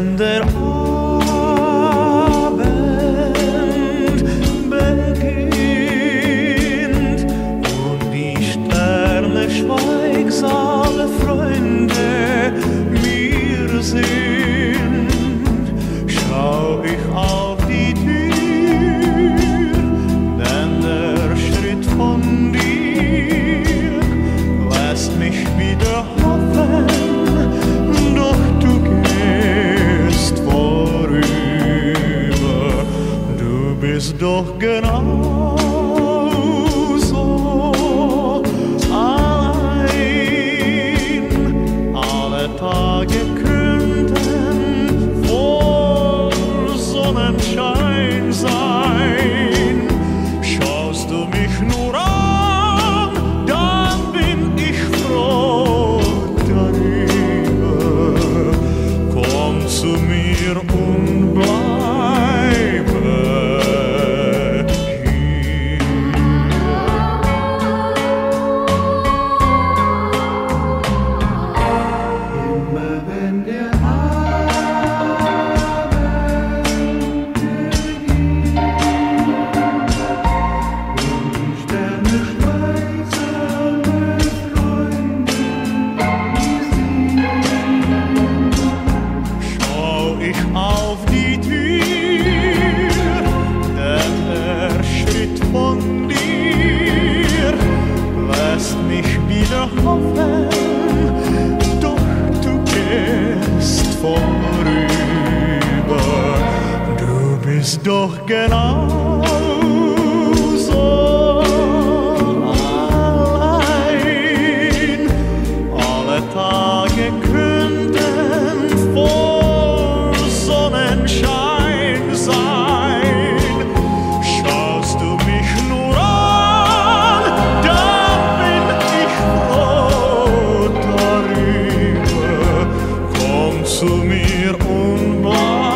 and ist doch genauso allein. Alle Tage könnten voll Sonnenschein sein. Schaust du mich nur an, dann bin ich froh darüber. Komm zu mir und ist doch genau so allein. Alle Tage könnten voll Sonnenschein sein. Schaust du mich nur an, dann bin ich froh zu mir und bleib.